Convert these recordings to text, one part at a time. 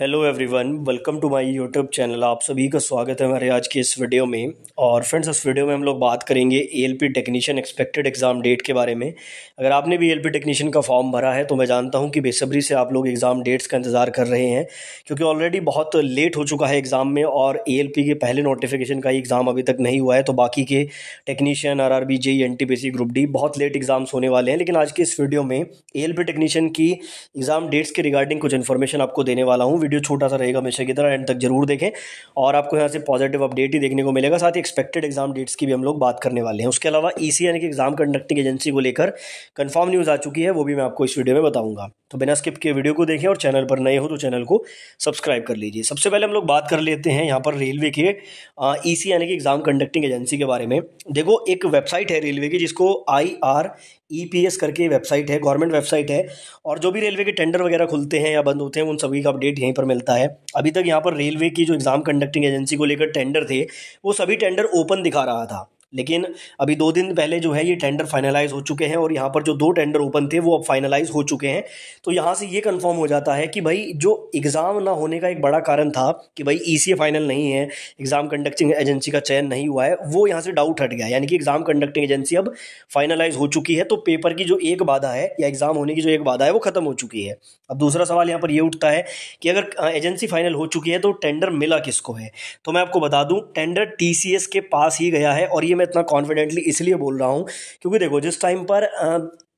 Hello everyone welcome to my YouTube channel आप सभी का स्वागत है हमारे आज के इस वीडियो में। और फ्रेंड्स इस वीडियो में हम लोग बात करेंगे ALP technician expected exam date के बारे में। अगर आपने भी एएलपी टेक्नीशियन का फॉर्म भरा है तो मैं जानता हूँ कि बेसब्री से आप लोग एग्ज़ाम डेट्स का इंतज़ार कर रहे हैं। क्योंकि ऑलरेडी बहुत लेट हो चुका है एग्ज़ाम में और ए के पहले नोटिफिकेशन का ही एग्ज़ाम अभी तक नहीं हुआ है। तो बाकी के technician R R B J N group D बहुत लेट एग्ज़ाम्स होने वाले हैं। लेकिन आज के इस वीडियो में ए टेक्नीशियन की एग्ज़ाम डेट्स के रिगार्डिंग कुछ इन्फॉर्मेशन आपको देने वाला हूँ। वीडियो छोटा सा रहेगा हमेशा की तरह एंड तक ज़रूर देखें। और आपको यहाँ से पॉजिटिव अपडेट ही देखने को मिलेगा, साथ ही एक्सपेक्टेड एग्ज़ाम डेट्स की भी हम लोग बात करने वाले हैं। उसके अलावा ई e यानी कि एग्ज़ाम कंडक्टिंग एजेंसी को लेकर कन्फर्म न्यूज़ आ चुकी है, वो भी मैं आपको इस वीडियो में बताऊँगा। तो बिना स्किप के वीडियो को देखें और चैनल पर नए हो तो चैनल को सब्सक्राइब कर लीजिए। सबसे पहले हम लोग बात कर लेते हैं यहाँ पर रेलवे के ई e यानी कि एग्ज़ाम कंडक्टिंग एजेंसी के बारे में। देखो, एक वेबसाइट है रेलवे की, जिसको I R E P S करके वेबसाइट है गवर्नमेंट वेबसाइट है। और जो भी रेलवे के टेंडर वगैरह खुलते हैं या बंद होते हैं, उन सभी का अपडेट यहीं पर मिलता है। अभी तक यहाँ पर रेलवे की जो एग्ज़ाम कंडक्टिंग एजेंसी को लेकर टेंडर थे, वो सभी टेंडर ओपन दिखा रहा था। लेकिन अभी दो दिन पहले जो है ये टेंडर फाइनलाइज हो चुके हैं और यहाँ पर जो दो टेंडर ओपन थे, वो अब फाइनलाइज हो चुके हैं। तो यहाँ से ये कंफर्म हो जाता है कि भाई जो एग्ज़ाम ना होने का एक बड़ा कारण था कि भाई ई e फाइनल नहीं है एग्ज़ाम कंडक्टिंग एजेंसी का चयन नहीं हुआ है, वो यहाँ से डाउट हट गया। यानी कि एग्ज़ाम कंडक्टिंग एजेंसी अब फाइनलाइज हो चुकी है तो पेपर की जो एक बाधा है या एग्ज़ाम होने की जो एक बाधा है, वो ख़त्म हो चुकी है। अब दूसरा सवाल यहाँ पर ये उठता है कि अगर एजेंसी फाइनल हो चुकी है तो टेंडर मिला किसको है? तो मैं आपको बता दूँ टेंडर टीसीएस के पास ही गया है और ये मैं इतना कॉन्फिडेंटली इसलिए बोल रहा हूँ, क्योंकि देखो, जिस टाइम पर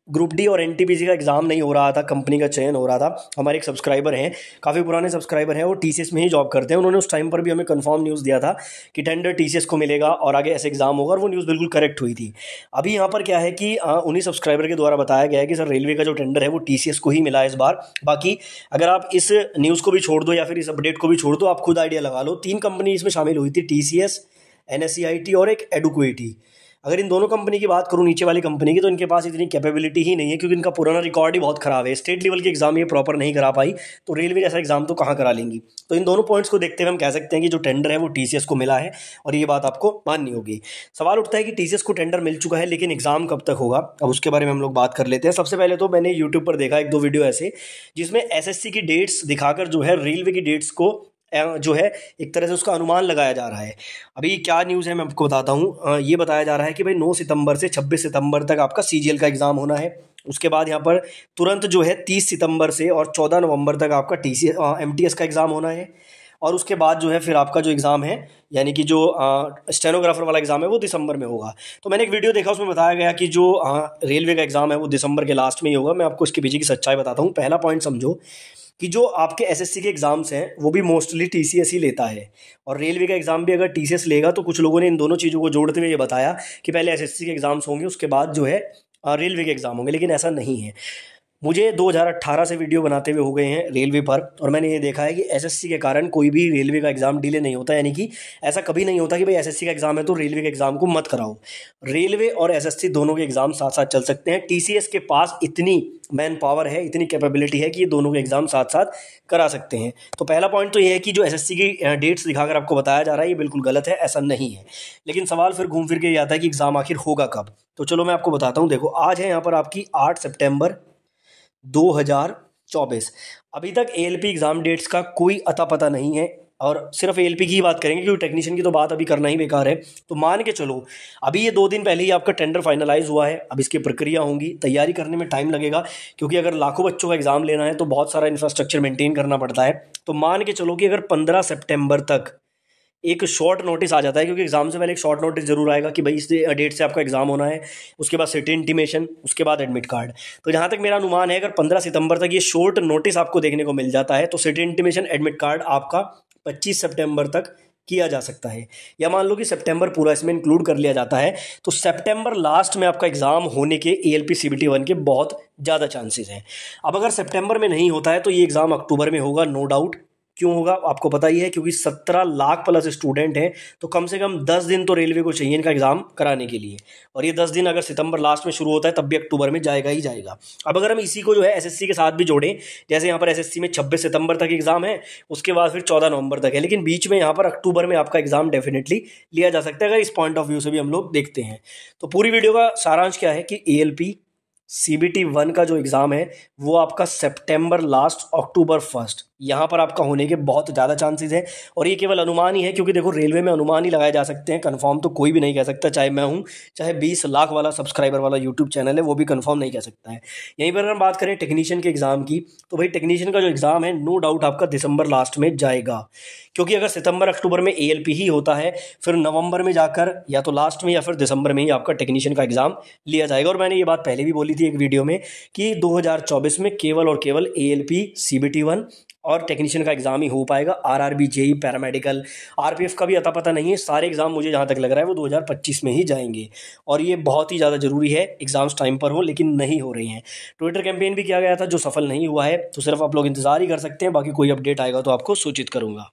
ग्रुप डी और एनटीपीसी का एग्ज़ाम नहीं हो रहा था कंपनी का चयन हो रहा था, हमारे एक सब्सक्राइबर हैं, काफ़ी पुराने सब्सक्राइबर हैं, वो टीसीएस में ही जॉब करते हैं, उन्होंने उस टाइम पर भी हमें कंफर्म न्यूज़ दिया था कि टेंडर टीसीएस को मिलेगा और आगे ऐसे एग्ज़ाम होगा, और वो न्यूज़ बिल्कुल करेक्ट हुई थी। अभी यहाँ पर क्या है कि उन्हीं सब्सक्राइबर के द्वारा बताया गया है कि सर रेलवे का जो टेंडर है, वो टीसीएस को ही मिला है इस बार। बाकी, अगर आप इस न्यूज़ को भी छोड़ दो या फिर इस अपडेट को भी छोड़ दो, आप खुद आइडिया लगा लो। तीन कंपनी इसमें शामिल हुई थी टी सी एस एनएससीआईटी और एक एडुक्वेटी। अगर इन दोनों कंपनी की बात करूँ, नीचे वाली कंपनी की तो इनके पास इतनी कैपेबिलिटी ही नहीं है, क्योंकि इनका पुराना रिकॉर्ड ही बहुत खराब है। स्टेट लेवल के एग्ज़ाम ये प्रॉपर नहीं करा पाई तो रेलवे जैसा एग्ज़ाम तो कहाँ करा लेंगी? तो इन दोनों पॉइंट्स को देखते हुए हम कह सकते हैं कि जो टेंडर है, वो TCS को मिला है, और ये बात आपको माननी होगी। सवाल उठता है कि TCS को टेंडर मिल चुका है, लेकिन एग्ज़ाम कब तक होगा? अब उसके बारे में हम लोग बात कर लेते हैं। सबसे पहले तो मैंने यूट्यूब पर देखा एक दो वीडियो ऐसे, जिसमें SSC की डेट्स दिखाकर जो है रेलवे की डेट्स को जो है, एक तरह से उसका अनुमान लगाया जा रहा है। अभी क्या न्यूज़ है, मैं आपको बताता हूँ। ये बताया जा रहा है कि भाई 9 सितंबर से 26 सितंबर तक आपका सीजीएल का एग्ज़ाम होना है। उसके बाद यहाँ पर तुरंत जो है 30 सितंबर से और 14 नवंबर तक आपका टी सी का एग्ज़ाम होना है। और उसके बाद जो है फिर आपका जो एग्ज़ाम है, यानी कि जो स्टेनोग्राफर वाला एग्ज़ाम है, वो दिसंबर में होगा। तो मैंने एक वीडियो देखा, उसमें बताया गया कि जो रेलवे का एग्ज़ाम है, वो दिसंबर के लास्ट में ही होगा। मैं आपको इसके पीछे की सच्चाई बताता हूँ। पहला पॉइंट समझो कि जो आपके एसएससी के एग्ज़ाम्स हैं, वो भी मोस्टली टीसीएस ही लेता है। और रेलवे का एग्ज़ाम भी अगर टीसीएस लेगा तो कुछ लोगों ने इन दोनों चीज़ों को जोड़ते हुए ये बताया कि पहले एसएससी के एग्ज़ाम्स होंगे, उसके बाद जो है रेलवे के एग्ज़ाम होंगे, लेकिन ऐसा नहीं है। मुझे 2018 से वीडियो बनाते हुए हो गए हैं रेलवे पर, और मैंने ये देखा है कि एसएससी के कारण कोई भी रेलवे का एग्ज़ाम डिले नहीं होता, यानी कि ऐसा कभी नहीं होता कि भाई एसएससी का एग्ज़ाम है तो रेलवे के एग्ज़ाम को मत कराओ। रेलवे और एसएससी दोनों के एग्ज़ाम साथ साथ चल सकते हैं। टीसीएस के पास इतनी मैन पावर है, इतनी कैपेबिलिटी है कि ये दोनों के एग्ज़ाम साथ साथ करा सकते हैं। तो पहला पॉइंट तो ये है कि जो एसएससी की डेट्स दिखाकर आपको बताया जा रहा है, ये बिल्कुल गलत है, ऐसा नहीं है। लेकिन सवाल फिर घूम फिर के ये आता है कि एग्ज़ाम आखिर होगा कब? तो चलो मैं आपको बताता हूँ, देखो, आज है यहाँ पर आपकी आठ सेप्टेम्बर 2024 अभी तक ए एग्ज़ाम डेट्स का कोई अता पता नहीं है और सिर्फ़ ए की ही बात करेंगे क्योंकि टेक्नीशियन की तो बात अभी करना ही बेकार है। तो मान के चलो, अभी ये दो दिन पहले ही आपका टेंडर फाइनलाइज हुआ है, अब इसकी प्रक्रिया होंगी, तैयारी करने में टाइम लगेगा, क्योंकि अगर लाखों बच्चों का एग्ज़ाम लेना है तो बहुत सारा इंफ्रास्ट्रक्चर मेंटेन करना पड़ता है। तो मान के चलो कि अगर पंद्रह सेप्टेम्बर तक एक शॉर्ट नोटिस आ जाता है, क्योंकि एग्ज़ाम से पहले एक शॉर्ट नोटिस ज़रूर आएगा कि भाई इस डेट से आपका एग्ज़ाम होना है, उसके बाद सिटी इंटीमेशन उसके बाद एडमिट कार्ड तो जहाँ तक मेरा अनुमान है, अगर पंद्रह सितंबर तक ये शॉर्ट नोटिस आपको देखने को मिल जाता है तो सिटी इंटीमेशन एडमिट कार्ड आपका पच्चीस सेप्टेम्बर तक किया जा सकता है। या मान लो कि सितंबर पूरा इसमें इंक्लूड कर लिया जाता है तो सितंबर लास्ट में आपका एग्ज़ाम होने के A L P C B T one के बहुत ज़्यादा चांसेस हैं। अब अगर सितंबर में नहीं होता है तो ये एग्ज़ाम अक्टूबर में होगा नो डाउट क्यों होगा, आपको पता ही है, क्योंकि सत्रह लाख प्लस स्टूडेंट हैं तो कम से कम दस दिन तो रेलवे को चाहिए इनका एग्ज़ाम कराने के लिए। और ये दस दिन अगर सितंबर लास्ट में शुरू होता है, तब भी अक्टूबर में जाएगा ही जाएगा। अब अगर हम इसी को जो है एसएससी के साथ भी जोड़ें, जैसे यहाँ पर एसएससी में छब्बीस सितंबर तक एग्ज़ाम है, उसके बाद फिर चौदह नवंबर तक है, लेकिन बीच में यहाँ पर अक्टूबर में आपका एग्ज़ाम डेफिनेटली लिया जा सकता है, अगर इस पॉइंट ऑफ़ व्यू से भी हम लोग देखते हैं। तो पूरी वीडियो का सारांश क्या है कि A C B T one का जो एग्ज़ाम है, वो आपका सेप्टेम्बर लास्ट अक्टूबर फ़र्स्ट यहाँ पर आपका होने के बहुत ज़्यादा चांसेस हैं। और ये केवल अनुमान ही है, क्योंकि देखो रेलवे में अनुमान ही लगाए जा सकते हैं। कन्फर्म तो कोई भी नहीं कह सकता, चाहे मैं हूँ, चाहे बीस लाख वाला सब्सक्राइबर वाला यूट्यूब चैनल है, वो भी कन्फर्म नहीं कह सकता है। यहीं पर अगर हम बात करें टेक्नीशियन के एग्ज़ाम की तो भाई टेक्नीशियन का जो एग्ज़ाम है नो डाउट आपका दिसंबर लास्ट में जाएगा। क्योंकि अगर सितंबर, अक्टूबर में एएलपी ही होता है, फिर नवंबर में जाकर, या तो लास्ट में या फिर दिसंबर में ही आपका टेक्नीशियन का एग्ज़ाम लिया जाएगा। और मैंने ये बात पहले भी बोली थी एक वीडियो में कि 2024 में केवल और केवल A L P C B T one और टेक्नीशियन का एग्ज़ाम ही हो पाएगा R R B JE paramedical R P F का भी अता पता नहीं है, सारे एग्ज़ाम मुझे जहाँ तक लग रहा है वो 2025 में ही जाएँगे। और ये बहुत ही ज़्यादा ज़रूरी है एग्ज़ाम्स टाइम पर हो, लेकिन नहीं हो रही हैं। ट्विटर कैंपेन भी किया गया था जो सफल नहीं हुआ है तो सिर्फ़ आप लोग इंतज़ार ही कर सकते हैं, बाकी कोई अपडेट आएगा तो आपको सूचित करूँगा।